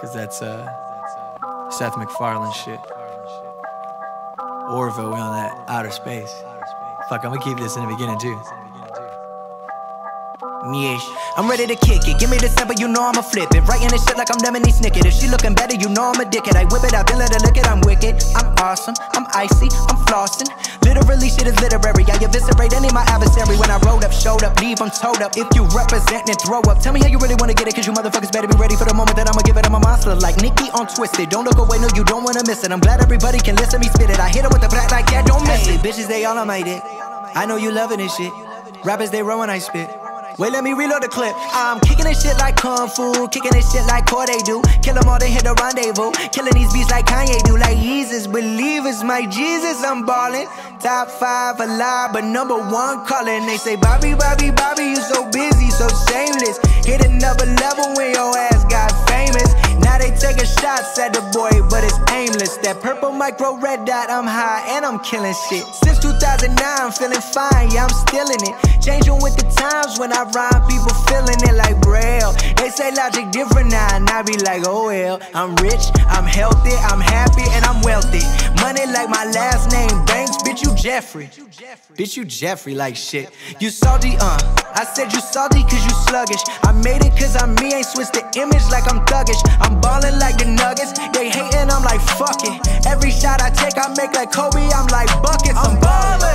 Cause that's uh Seth MacFarlane shit. Orville, we on that outer space. Fuck, I'm gonna keep this in the beginning too. Yeesh. I'm ready to kick it. Give me the sample, you know I'ma flip it. Writing this shit like I'm Lemony Snicket. If she looking better, you know I'm a dickhead. I whip it out, then let her lick it. I'm wicked. I'm awesome. I'm icy. I'm flossing. Literally, shit is literary. I eviscerate any of my adversary. When I rolled up, showed up, leave them towed up. If you represent, then throw up. Tell me how you really wanna get it, cause you motherfuckers better be ready for the moment that I'ma give it. I'm a monster like Nicki on Twisted. Don't look away, no, you don't wanna miss it. I'm glad everybody can listen me spit it. I hit it with the black like, yeah, don't miss it. Bitches, they all on my dick. I know you loving this shit. Rappers, they roll when I spit. Wait, let me reload the clip. I'm kicking this shit like Kung Fu, kicking this shit like Corday do. Kill them all, they hit the rendezvous. Killing these beats like Kanye do, like Jesus. Believers, my Jesus, I'm ballin'. Top five alive, but number one calling. They say, Bobby, Bobby, Bobby, you so busy, so shameless. Hit another level shots at the boy, but it's aimless. That purple micro red dot, I'm high and I'm killing shit. Since 2009, I'm feeling fine, yeah, I'm still in it. Changing with the times when I rhyme, people feeling it like braille. They say logic different now, and I be like, oh well. I'm rich, I'm healthy, I'm happy, and I'm wealthy. Money like my last name, Banks, bitch, you Jeffrey. Bitch, you Jeffrey like shit. You salty, uh. I said you salty cause you sluggish. I made it cause I'm me, ain't switched the image like I'm thuggish. I'm ballin' like the Nuggets, they hating, I'm like fuck it. Every shot I take, I make like Kobe, I'm like buckets. I'm ballin',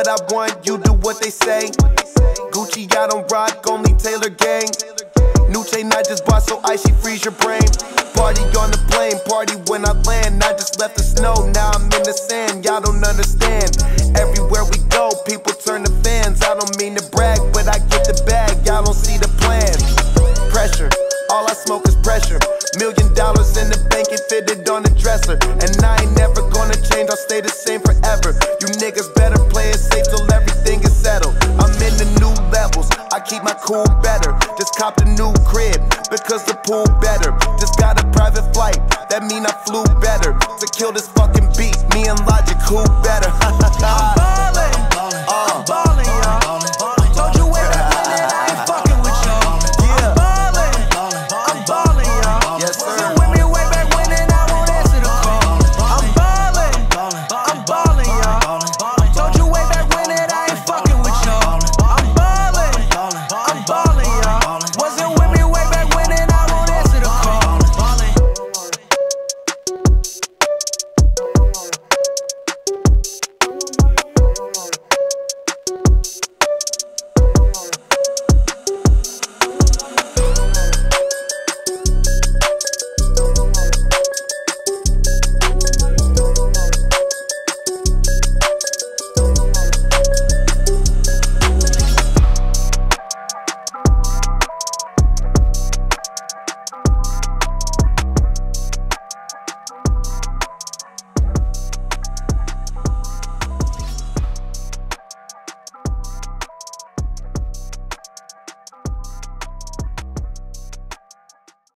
what I want, you do what they say. Gucci, I don't rock, only Taylor gang. New chain I just bought, so icy freeze your brain. Party on the plane, party when I land. I just left the snow, now I'm in the sand. Y'all don't understand. Everywhere we go, Million dollars in the bank and fitted on the dresser. And I ain't never gonna change, I'll stay the same forever. You niggas better play it safe till everything is settled. I'm in the new levels, I keep my cool better. Just copped a new crib because the pool better. Just got a private flight, that mean I flew better. To kill this fucking beat, me and Logic, who better?